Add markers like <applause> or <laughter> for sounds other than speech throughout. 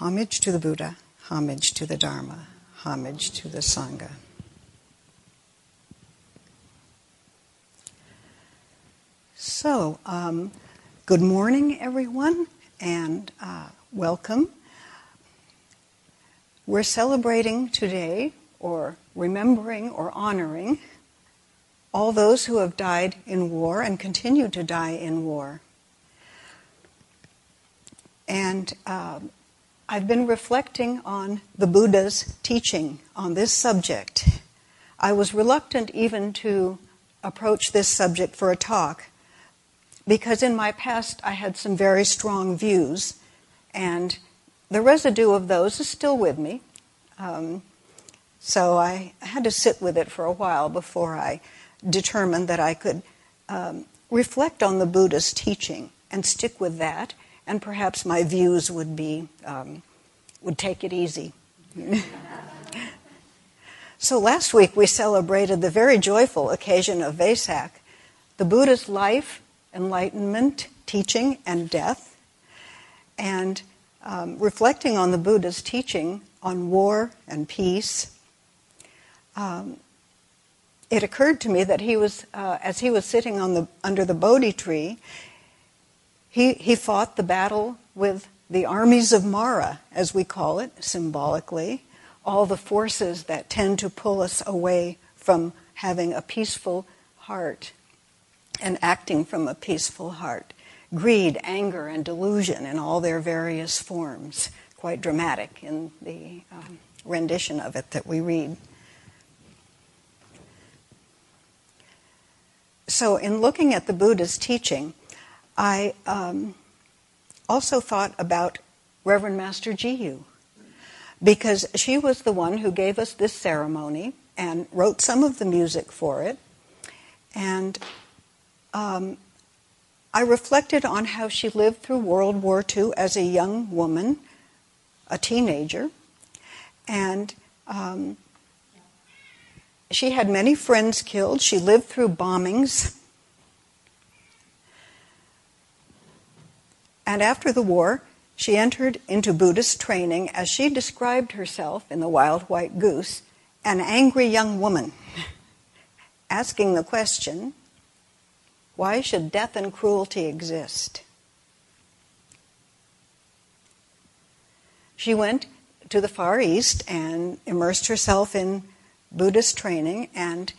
Homage to the Buddha, homage to the Dharma, homage to the Sangha. So, um, good morning, everyone, and uh, welcome. We're celebrating today, or remembering, or honoring all those who have died in war and continue to die in war. And uh, I've been reflecting on the Buddha's teaching on this subject. I was reluctant even to approach this subject for a talk because in my past I had some very strong views, and the residue of those is still with me. Um, so I had to sit with it for a while before I determined that I could um, reflect on the Buddha's teaching and stick with that and perhaps my views would be um, would take it easy. <laughs> so last week we celebrated the very joyful occasion of Vesak, the Buddha's life, enlightenment, teaching, and death, and um, reflecting on the Buddha's teaching on war and peace. Um, it occurred to me that he was, uh, as he was sitting on the, under the Bodhi tree, he, he fought the battle with the armies of Mara, as we call it symbolically, all the forces that tend to pull us away from having a peaceful heart and acting from a peaceful heart. Greed, anger, and delusion in all their various forms. Quite dramatic in the um, rendition of it that we read. So, in looking at the Buddha's teaching, I um, also thought about Reverend Master Jiyu because she was the one who gave us this ceremony and wrote some of the music for it. And um, I reflected on how she lived through World War II as a young woman, a teenager, and um, she had many friends killed. She lived through bombings <laughs> And after the war, she entered into Buddhist training as she described herself in The Wild White Goose, an angry young woman, <laughs> asking the question why should death and cruelty exist? She went to the Far East and immersed herself in Buddhist training, and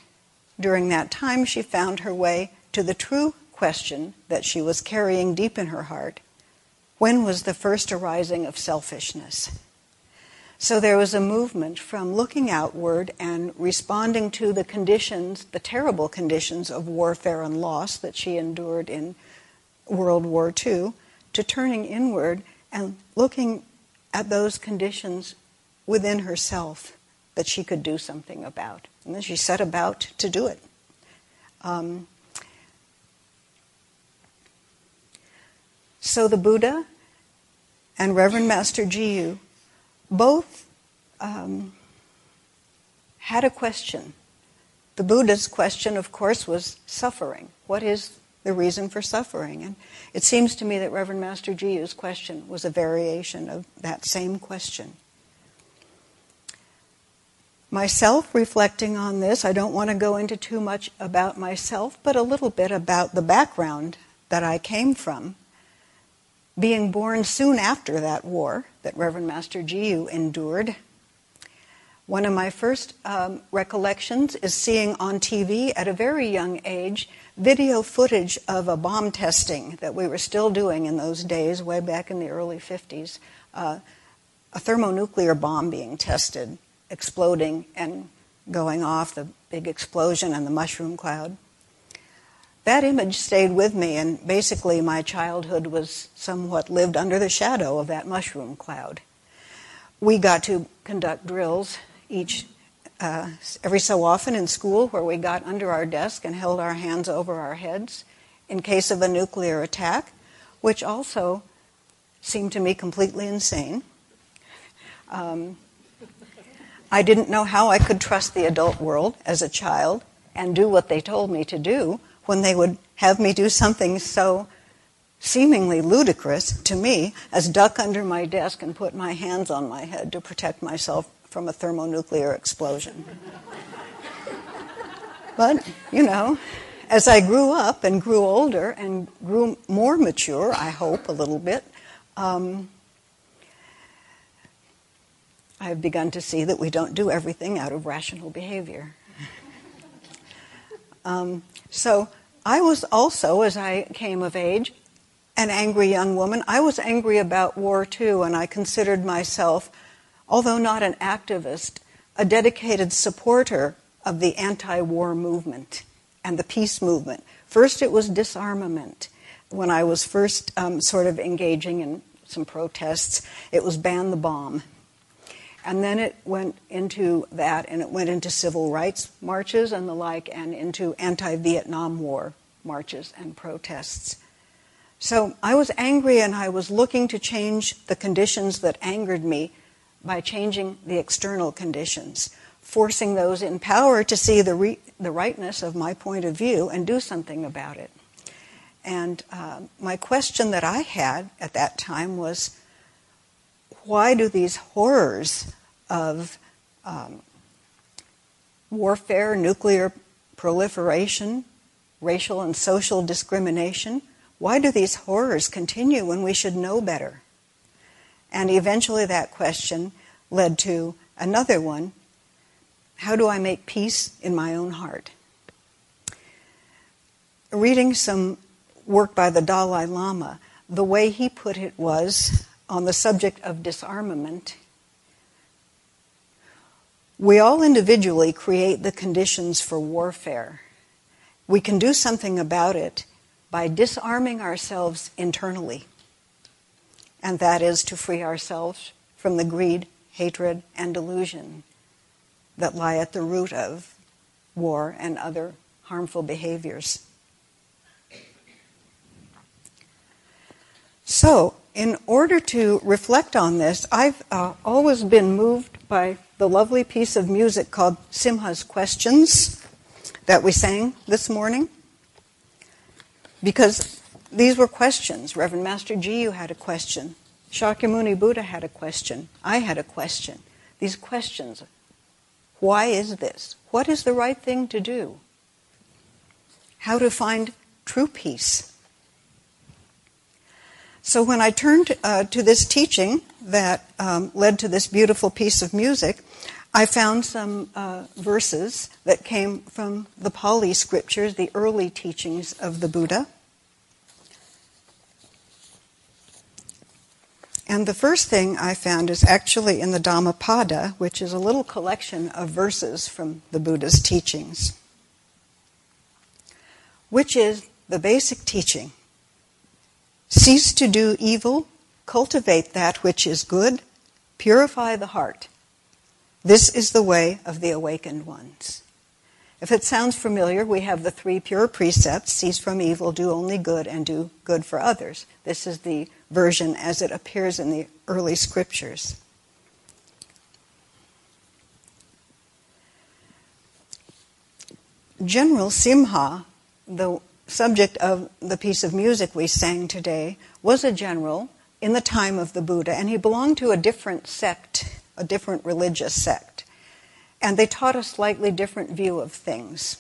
during that time, she found her way to the true question that she was carrying deep in her heart when was the first arising of selfishness? So there was a movement from looking outward and responding to the conditions, the terrible conditions of warfare and loss that she endured in World War II, to turning inward and looking at those conditions within herself that she could do something about. And then she set about to do it. Um, So the Buddha and Reverend Master Jiyu both um, had a question. The Buddha's question, of course, was suffering. What is the reason for suffering? And it seems to me that Reverend Master Jiyu's question was a variation of that same question. Myself, reflecting on this, I don't want to go into too much about myself, but a little bit about the background that I came from being born soon after that war that Reverend Master Jiyu endured. One of my first um, recollections is seeing on TV at a very young age video footage of a bomb testing that we were still doing in those days, way back in the early 50s. Uh, a thermonuclear bomb being tested, exploding and going off, the big explosion and the mushroom cloud that image stayed with me, and basically my childhood was somewhat lived under the shadow of that mushroom cloud. We got to conduct drills each uh, every so often in school where we got under our desk and held our hands over our heads in case of a nuclear attack, which also seemed to me completely insane. Um, I didn't know how I could trust the adult world as a child and do what they told me to do when they would have me do something so seemingly ludicrous to me as duck under my desk and put my hands on my head to protect myself from a thermonuclear explosion. but, you know, as I grew up and grew older and grew more mature, I hope, a little bit, um, I've begun to see that we don't do everything out of rational behavior. <laughs> um, so I was also, as I came of age, an angry young woman. I was angry about war too, and I considered myself, although not an activist, a dedicated supporter of the anti war movement and the peace movement. First, it was disarmament. When I was first um, sort of engaging in some protests, it was ban the bomb. And then it went into that, and it went into civil rights marches and the like, and into anti Vietnam War marches and protests. So I was angry and I was looking to change the conditions that angered me by changing the external conditions, forcing those in power to see the, re- the rightness of my point of view and do something about it. And uh, my question that I had at that time was why do these horrors of um, warfare, nuclear proliferation, racial and social discrimination, why do these horrors continue when we should know better? And eventually that question led to another one How do I make peace in my own heart? Reading some work by the Dalai Lama, the way he put it was on the subject of disarmament. We all individually create the conditions for warfare. We can do something about it by disarming ourselves internally. And that is to free ourselves from the greed, hatred, and delusion that lie at the root of war and other harmful behaviors. So, in order to reflect on this, I've uh, always been moved by the lovely piece of music called Simha's Questions that we sang this morning because these were questions. Reverend Master Jiyu had a question. Shakyamuni Buddha had a question. I had a question. These questions why is this? What is the right thing to do? How to find true peace? So when I turned uh, to this teaching that um, led to this beautiful piece of music, I found some uh, verses that came from the Pali scriptures, the early teachings of the Buddha. And the first thing I found is actually in the Dhammapada, which is a little collection of verses from the Buddha's teachings, which is the basic teaching. Cease to do evil, cultivate that which is good, purify the heart this is the way of the awakened ones. If it sounds familiar, we have the three pure precepts cease from evil, do only good, and do good for others. This is the version as it appears in the early scriptures. General Simha, the subject of the piece of music we sang today, was a general in the time of the Buddha, and he belonged to a different sect a different religious sect. And they taught a slightly different view of things.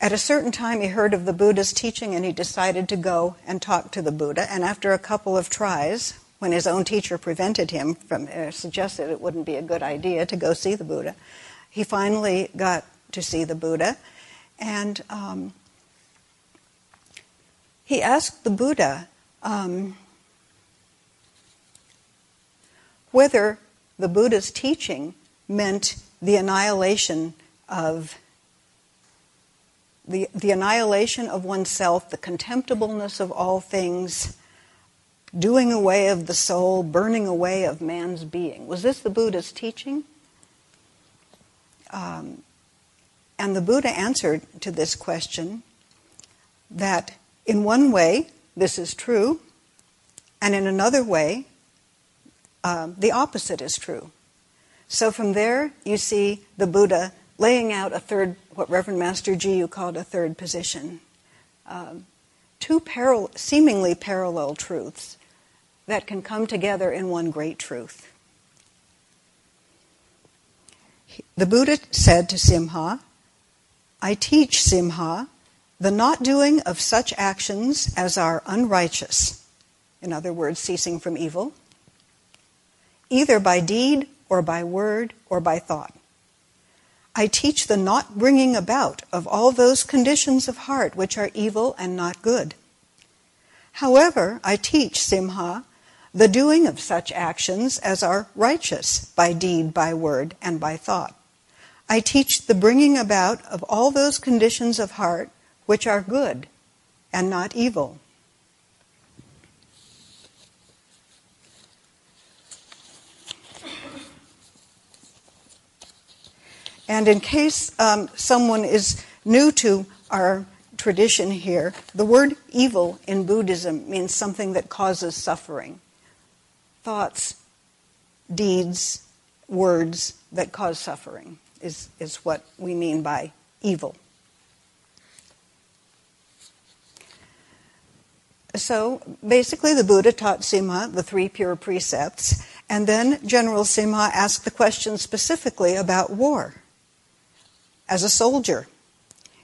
At a certain time, he heard of the Buddha's teaching and he decided to go and talk to the Buddha. And after a couple of tries, when his own teacher prevented him from, uh, suggested it wouldn't be a good idea to go see the Buddha, he finally got to see the Buddha. And um, he asked the Buddha, um, whether the Buddha's teaching meant the annihilation of the, the annihilation of oneself, the contemptibleness of all things, doing away of the soul, burning away of man's being. Was this the Buddha's teaching? Um, and the Buddha answered to this question that in one way this is true, and in another way um, the opposite is true. So from there, you see the Buddha laying out a third, what Reverend Master Jiyu called a third position. Um, two paral- seemingly parallel truths that can come together in one great truth. The Buddha said to Simha, I teach Simha the not doing of such actions as are unrighteous, in other words, ceasing from evil, either by deed or by word or by thought. I teach the not bringing about of all those conditions of heart which are evil and not good. However, I teach Simha the doing of such actions as are righteous by deed, by word, and by thought. I teach the bringing about of all those conditions of heart which are good and not evil. And in case um, someone is new to our tradition here, the word evil in Buddhism means something that causes suffering. Thoughts, deeds, words that cause suffering is, is what we mean by evil. So basically, the Buddha taught Simha the three pure precepts, and then General Simha asked the question specifically about war as a soldier.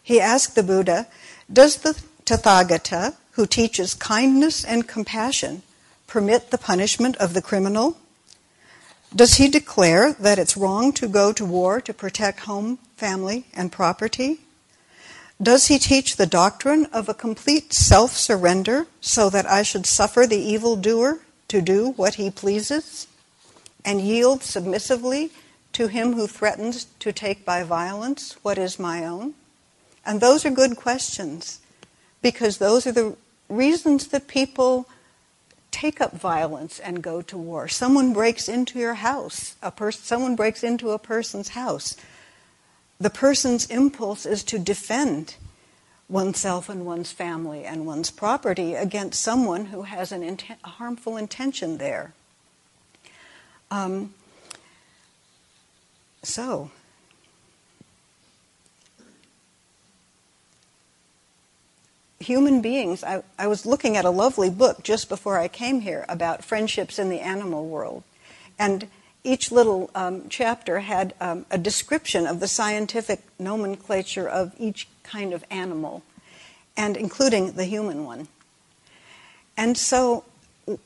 He asked the Buddha, Does the Tathagata, who teaches kindness and compassion, permit the punishment of the criminal? Does he declare that it's wrong to go to war to protect home, family, and property? Does he teach the doctrine of a complete self surrender so that I should suffer the evildoer to do what he pleases and yield submissively to him who threatens to take by violence what is my own? And those are good questions because those are the reasons that people take up violence and go to war. Someone breaks into your house, a pers- someone breaks into a person's house. The person's impulse is to defend oneself and one's family and one's property against someone who has an inten- a harmful intention there. Um, so, human beings, I, I, was looking at a lovely book just before I came here about friendships in the animal world. And each little um, chapter had um, a description of the scientific nomenclature of each kind of animal, and including the human one. And so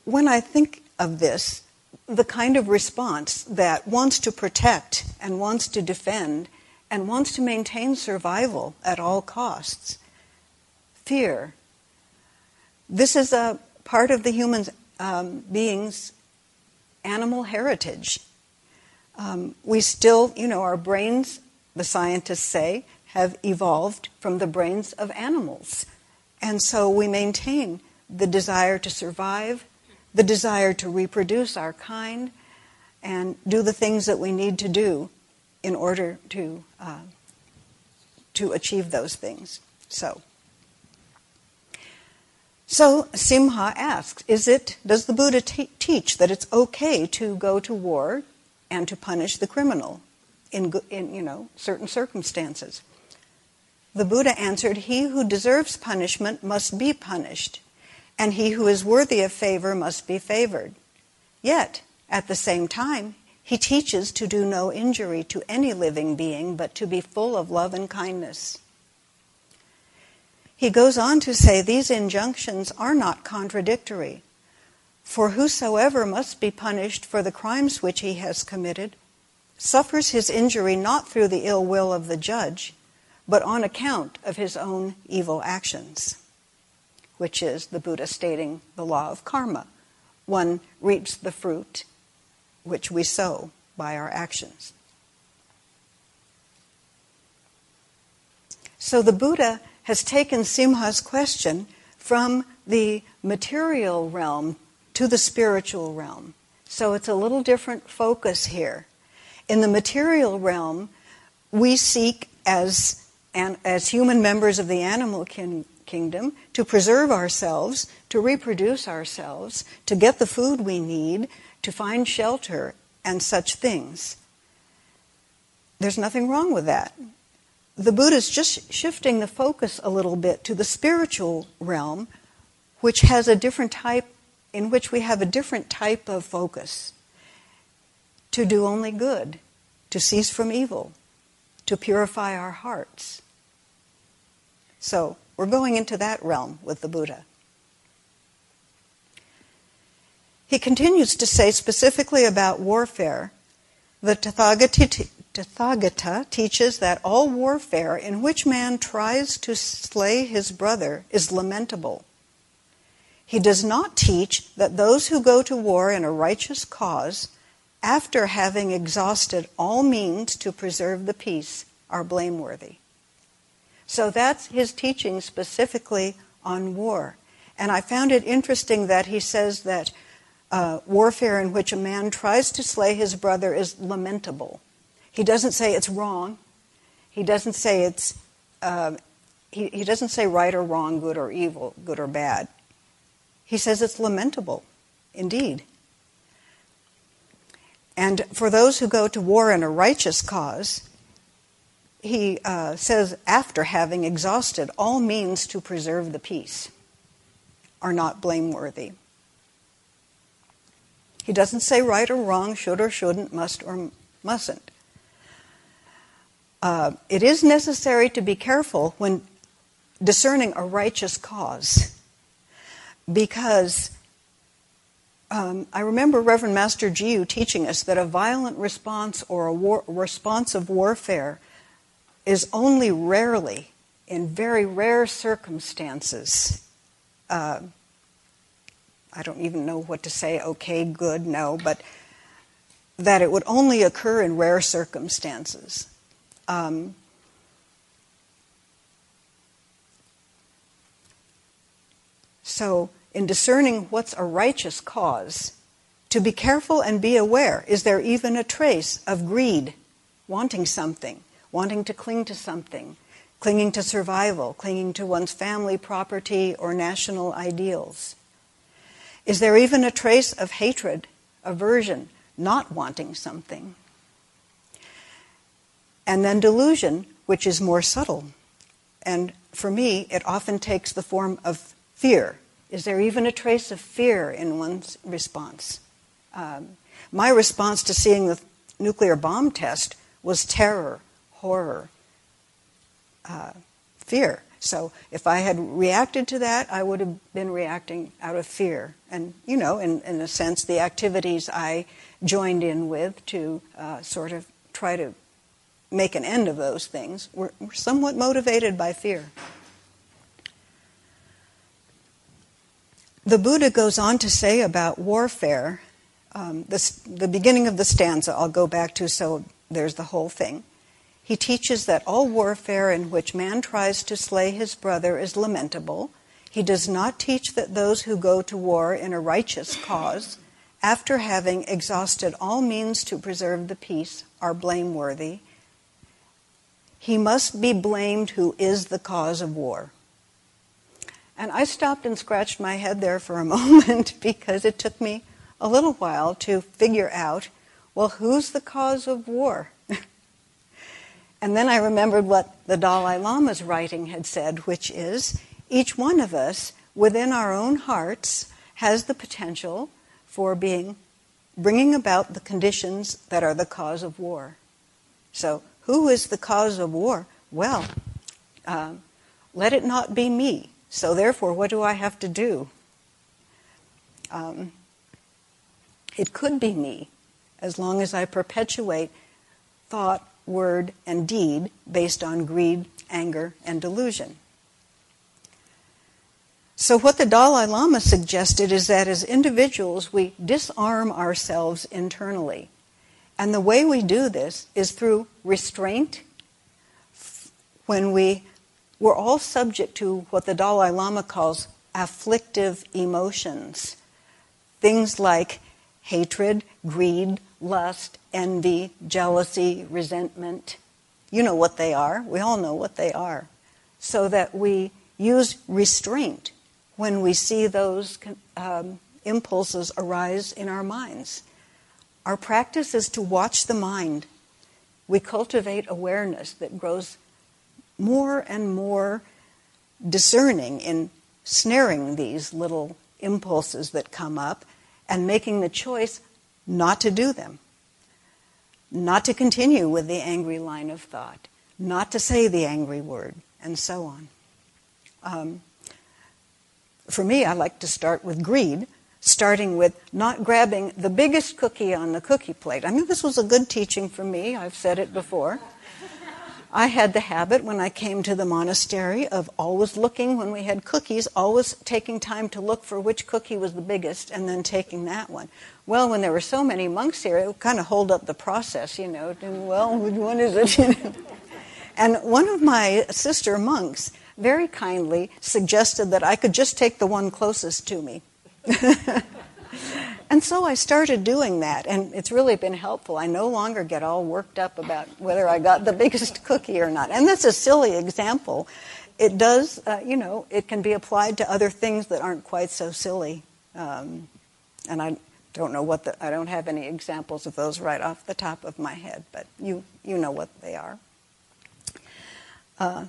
when I think of this, the kind of response that wants to protect and wants to defend and wants to maintain survival at all costs. Fear. This is a part of the human um, being's animal heritage. Um, we still, you know, our brains, the scientists say, have evolved from the brains of animals. And so we maintain the desire to survive the desire to reproduce our kind and do the things that we need to do in order to uh, to achieve those things. So, so Simha asks: Is it? Does the Buddha t- teach that it's okay to go to war and to punish the criminal in, in you know certain circumstances? The Buddha answered: He who deserves punishment must be punished and he who is worthy of favor must be favored. Yet, at the same time, he teaches to do no injury to any living being, but to be full of love and kindness. He goes on to say these injunctions are not contradictory, for whosoever must be punished for the crimes which he has committed suffers his injury not through the ill will of the judge, but on account of his own evil actions which is the Buddha stating the law of karma. One reaps the fruit which we sow by our actions. So the Buddha has taken Simha's question from the material realm to the spiritual realm. So it's a little different focus here. In the material realm, we seek as, as human members of the animal kin, kingdom, to preserve ourselves, to reproduce ourselves, to get the food we need, to find shelter, and such things. There's nothing wrong with that. The Buddha is just shifting the focus a little bit to the spiritual realm which has a different type, in which we have a different type of focus to do only good, to cease from evil, to purify our hearts. So, we're going into that realm with the Buddha. He continues to say specifically about warfare the Tathagata, Tathagata teaches that all warfare in which man tries to slay his brother is lamentable. He does not teach that those who go to war in a righteous cause, after having exhausted all means to preserve the peace, are blameworthy. So that's his teaching specifically on war. And I found it interesting that he says that uh, warfare in which a man tries to slay his brother is lamentable. He doesn't say it's wrong. He doesn't say it's uh, he, he doesn't say right or wrong, good or evil, good or bad. He says it's lamentable, indeed. And for those who go to war in a righteous cause, he uh, says, after having exhausted all means to preserve the peace, are not blameworthy. He doesn't say right or wrong, should or shouldn't, must or mustn't. Uh, it is necessary to be careful when discerning a righteous cause because um, I remember Reverend Master Jiyu teaching us that a violent response or a war, response of warfare is only rarely, in very rare circumstances, uh, I don't even know what to say, okay, good, no, but that it would only occur in rare circumstances. Um, so, in discerning what's a righteous cause, to be careful and be aware is there even a trace of greed, wanting something, wanting to cling to something, clinging to survival, clinging to one's family property or national ideals? Is there even a trace of hatred, aversion, not wanting something? And then delusion, which is more subtle. And for me, it often takes the form of fear. Is there even a trace of fear in one's response? Um, my response to seeing the nuclear bomb test was terror, horror, uh, fear. So if I had reacted to that, I would have been reacting out of fear. And, you know, in, in a sense, the activities I joined in with to uh, sort of try to make an end of those things We're somewhat motivated by fear. The Buddha goes on to say about warfare, um, this, the beginning of the stanza I'll go back to so there's the whole thing. He teaches that all warfare in which man tries to slay his brother is lamentable. He does not teach that those who go to war in a righteous cause, after having exhausted all means to preserve the peace, are blameworthy. He must be blamed who is the cause of war. And I stopped and scratched my head there for a <laughs> moment because it took me a little while to figure out well, who's the cause of war? <laughs> And then I remembered what the Dalai Lama's writing had said, which is each one of us within our own hearts has the potential for being bringing about the conditions that are the cause of war. So, who is the cause of war? Well, um, let it not be me. So, therefore, what do I have to do? Um, it could be me, as long as I perpetuate thought, word, and deed based on greed, anger, and delusion. So, what the Dalai Lama suggested is that as individuals, we disarm ourselves internally. And the way we do this is through restraint. When we, we're all subject to what the Dalai Lama calls afflictive emotions. Things like hatred, greed, lust, envy, jealousy, resentment. You know what they are. We all know what they are. So that we use restraint when we see those um, impulses arise in our minds. Our practice is to watch the mind. We cultivate awareness that grows more and more discerning in snaring these little impulses that come up and making the choice not to do them, not to continue with the angry line of thought, not to say the angry word, and so on. Um, for me, I like to start with greed, starting with not grabbing the biggest cookie on the cookie plate. I mean, this was a good teaching for me. I've said it before. I had the habit when I came to the monastery of always looking when we had cookies, always taking time to look for which cookie was the biggest and then taking that one. Well, when there were so many monks here, it would kind of hold up the process, you know. And, well, which one is it? <laughs> and one of my sister monks very kindly suggested that I could just take the one closest to me. <laughs> And so I started doing that, and it's really been helpful. I no longer get all worked up about whether I got the <laughs> biggest cookie or not. And that's a silly example. It does, uh, you know, it can be applied to other things that aren't quite so silly. Um, and I don't know what the, I don't have any examples of those right off the top of my head, but you, you know what they are. Uh,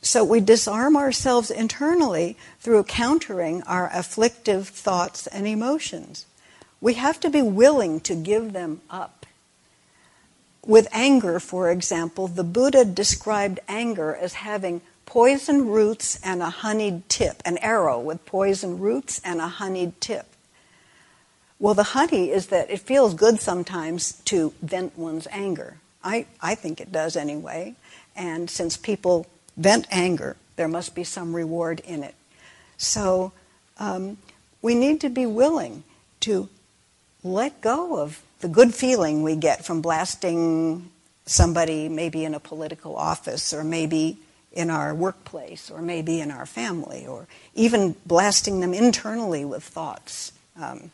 so we disarm ourselves internally through countering our afflictive thoughts and emotions. We have to be willing to give them up. With anger, for example, the Buddha described anger as having poison roots and a honeyed tip, an arrow with poison roots and a honeyed tip. Well, the honey is that it feels good sometimes to vent one's anger. I, I think it does anyway. And since people vent anger, there must be some reward in it. So um, we need to be willing to let go of the good feeling we get from blasting somebody maybe in a political office or maybe in our workplace or maybe in our family or even blasting them internally with thoughts. Um,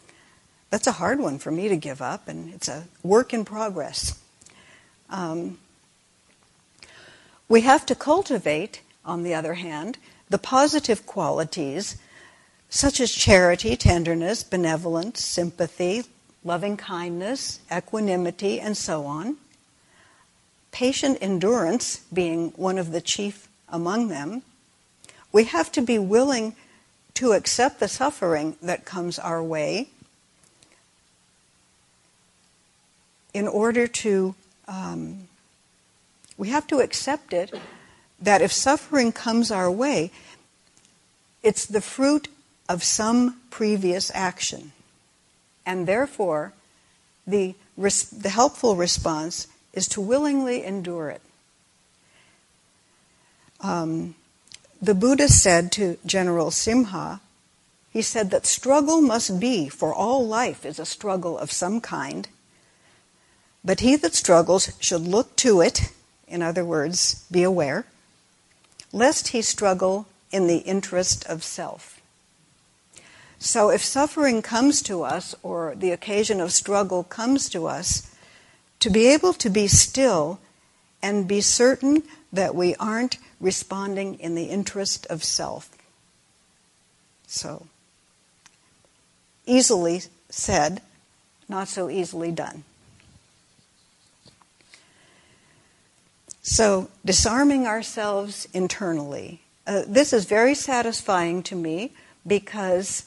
that's a hard one for me to give up, and it's a work in progress. Um, we have to cultivate, on the other hand, the positive qualities such as charity, tenderness, benevolence, sympathy, loving kindness, equanimity, and so on. Patient endurance being one of the chief among them. We have to be willing to accept the suffering that comes our way in order to, um, we have to accept it that if suffering comes our way, it's the fruit of some previous action. And therefore, the, res- the helpful response is to willingly endure it. Um, the Buddha said to General Simha, he said that struggle must be, for all life is a struggle of some kind. But he that struggles should look to it, in other words, be aware, lest he struggle in the interest of self. So if suffering comes to us or the occasion of struggle comes to us, to be able to be still and be certain that we aren't responding in the interest of self. So, easily said, not so easily done. So, disarming ourselves internally. Uh, this is very satisfying to me because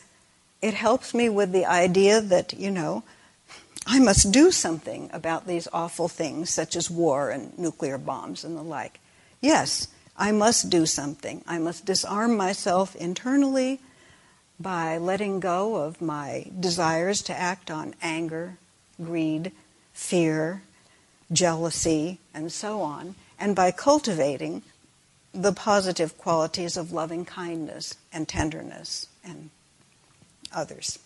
it helps me with the idea that, you know, I must do something about these awful things such as war and nuclear bombs and the like. Yes, I must do something. I must disarm myself internally by letting go of my desires to act on anger, greed, fear, jealousy, and so on, and by cultivating the positive qualities of loving kindness and tenderness and others.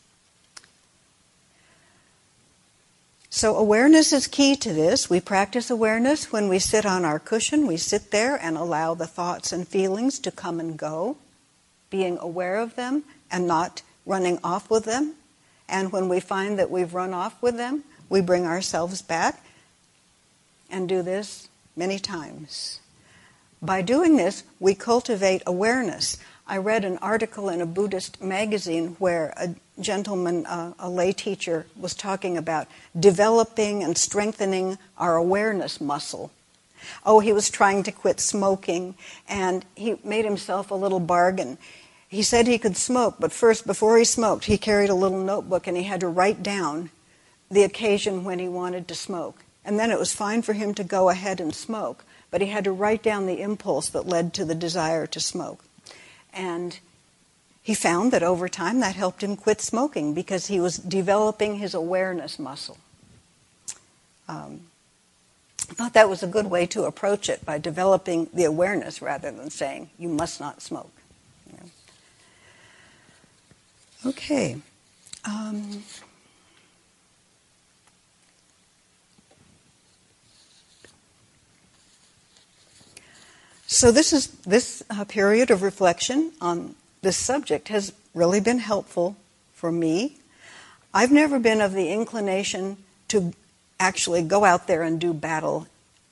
So, awareness is key to this. We practice awareness when we sit on our cushion. We sit there and allow the thoughts and feelings to come and go, being aware of them and not running off with them. And when we find that we've run off with them, we bring ourselves back and do this many times. By doing this, we cultivate awareness. I read an article in a Buddhist magazine where a gentleman, a lay teacher, was talking about developing and strengthening our awareness muscle. Oh, he was trying to quit smoking, and he made himself a little bargain. he said he could smoke, but first, before he smoked, he carried a little notebook and he had to write down the occasion when he wanted to smoke. And then it was fine for him to go ahead and smoke, but he had to write down the impulse that led to the desire to smoke. And he found that over time that helped him quit smoking because he was developing his awareness muscle. Um, I thought that was a good way to approach it by developing the awareness rather than saying, you must not smoke. Okay. Um, so this is this uh, period of reflection on this subject has really been helpful for me. I've never been of the inclination to actually go out there and do battle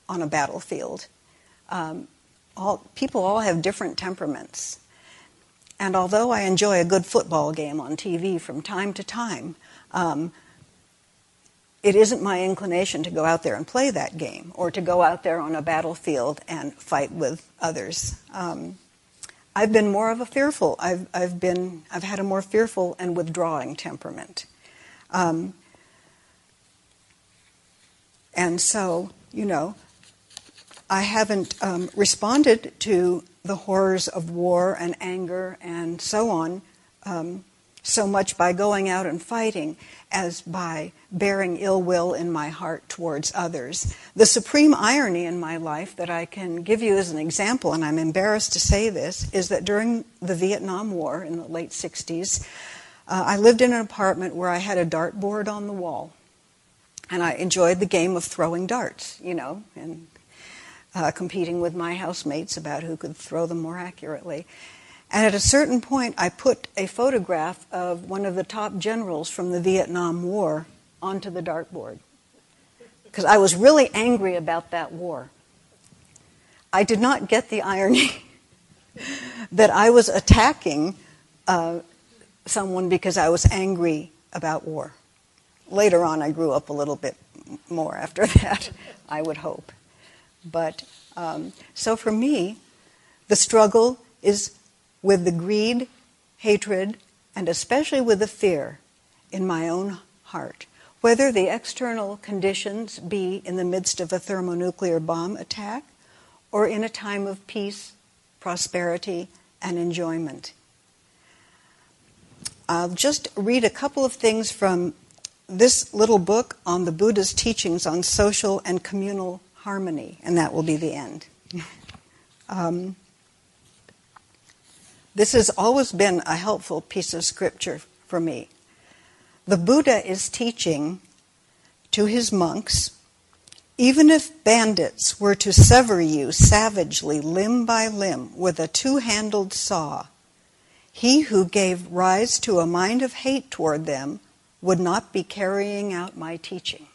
on a battlefield. Um, all, people all have different temperaments. And although I enjoy a good football game on TV from time to time, um, it isn't my inclination to go out there and play that game or to go out there on a battlefield and fight with others. Um, I've been more of a fearful. I've, I've been I've had a more fearful and withdrawing temperament. Um, and so, you know, I haven't um, responded to the horrors of war and anger and so on um, so much by going out and fighting as by bearing ill will in my heart towards others. The supreme irony in my life that I can give you as an example, and I'm embarrassed to say this, is that during the Vietnam War in the late 60s, uh, I lived in an apartment where I had a dartboard on the wall and I enjoyed the game of throwing darts, you know, and uh, competing with my housemates about who could throw them more accurately. And at a certain point, I put a photograph of one of the top generals from the Vietnam War onto the dartboard because I was really angry about that war. I did not get the irony <laughs> that I was attacking uh, someone because I was angry about war later on, I grew up a little bit more after <laughs> that, I would hope. But um, so for me, the struggle is with the greed, hatred, and especially with the fear in my own heart. Whether the external conditions be in the midst of a thermonuclear bomb attack or in a time of peace, prosperity, and enjoyment. I'll just read a couple of things from this little book on the Buddha's teachings on social and communal harmony, and that will be the end. <laughs> um, this has always been a helpful piece of scripture for me. The Buddha is teaching to his monks even if bandits were to sever you savagely limb by limb with a two handled saw, he who gave rise to a mind of hate toward them would not be carrying out my teaching.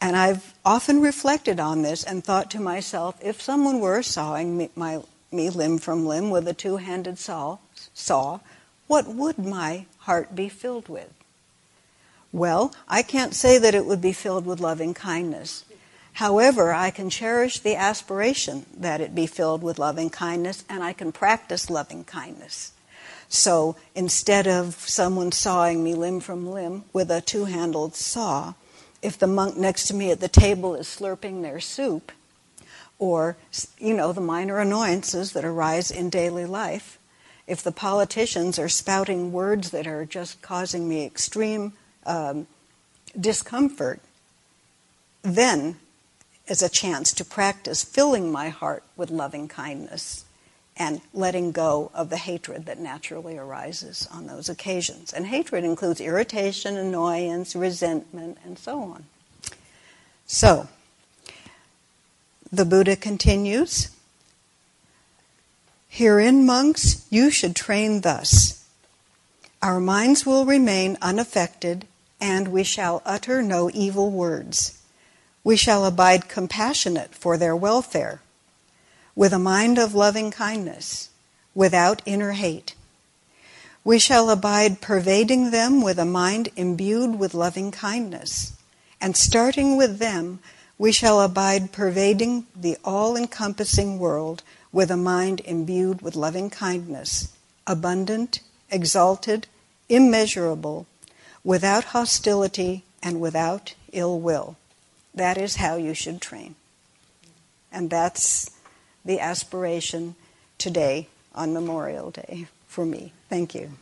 And I've often reflected on this and thought to myself if someone were sawing my, me limb from limb with a two handed saw, saw, what would my heart be filled with? Well, I can't say that it would be filled with loving kindness. However, I can cherish the aspiration that it be filled with loving kindness, and I can practice loving kindness. So instead of someone sawing me limb from limb with a two handled saw, if the monk next to me at the table is slurping their soup, or, you know, the minor annoyances that arise in daily life, if the politicians are spouting words that are just causing me extreme um, discomfort, then is a chance to practice filling my heart with loving kindness and letting go of the hatred that naturally arises on those occasions. And hatred includes irritation, annoyance, resentment, and so on. So, the Buddha continues Herein, monks, you should train thus. Our minds will remain unaffected, and we shall utter no evil words. We shall abide compassionate for their welfare with a mind of loving kindness, without inner hate. We shall abide pervading them with a mind imbued with loving kindness. And starting with them, we shall abide pervading the all encompassing world with a mind imbued with loving kindness abundant, exalted, immeasurable, without hostility and without ill will. That is how you should train. And that's the aspiration today on Memorial Day for me. Thank you.